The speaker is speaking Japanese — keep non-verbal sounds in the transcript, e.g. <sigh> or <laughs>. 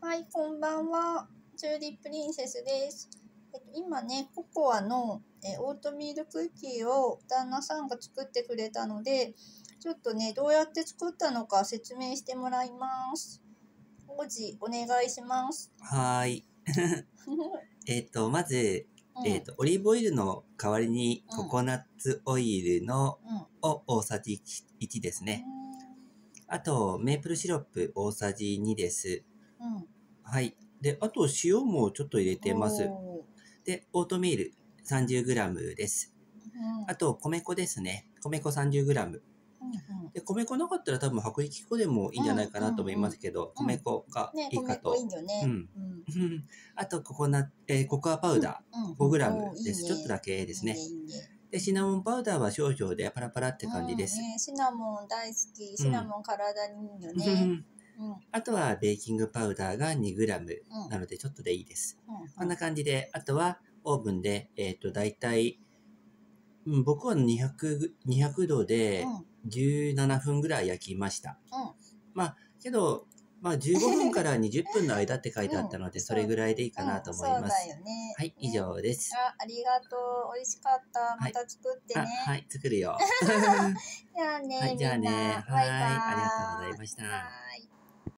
はい、こんばんは。チューリッププリンセスです。えっと、今ね、ココアのえオートミールクッキーを旦那さんが作ってくれたので、ちょっとね、どうやって作ったのか説明してもらいます。王子、お願いします。はーい。<laughs> えっと、まず、うんえっと、オリーブオイルの代わりにうんココナッツオイルの、うん。を大さじ1ですね。あと、メープルシロップ大さじ2です。うん。うん。はい。で、あと塩もちょっと入れてます。で、オートミール 30g です。うんあと、米粉ですね。米粉 30g。うんうんで、米粉なかったら多分薄力粉でもいいんじゃないかなと思いますけど、うんうん米粉がね、いいかと。米粉いいよね。うんうん。う <laughs> んあと、ココナえーココアパウダうんー 5g おーです。いいねちょっとだけですね。いいねいいねで、シナモンパウダーは少々でパラパラって感じですうん。ね、シナモン大好き。シナモン体にいいようね。んうん。あとは、ベーキングパウダーが 2g うんなので、ちょっとでいいです。うんこんな感じで、あとは、オーブンで、えっ、と、だいたい、うん、僕は200、200度で17分ぐらい焼きました。うんまあ、けど、まあ、15分から20分の間って書いてあったので、<laughs> うんそれぐらいでいいかなと思いうんます。はい、以ね。上です。あ、ありがとう。美味しかった。また作ってあ、ね。はい、作るよ。<laughs> じゃあね、はい、じゃあね、はい、ありがとうございました。はい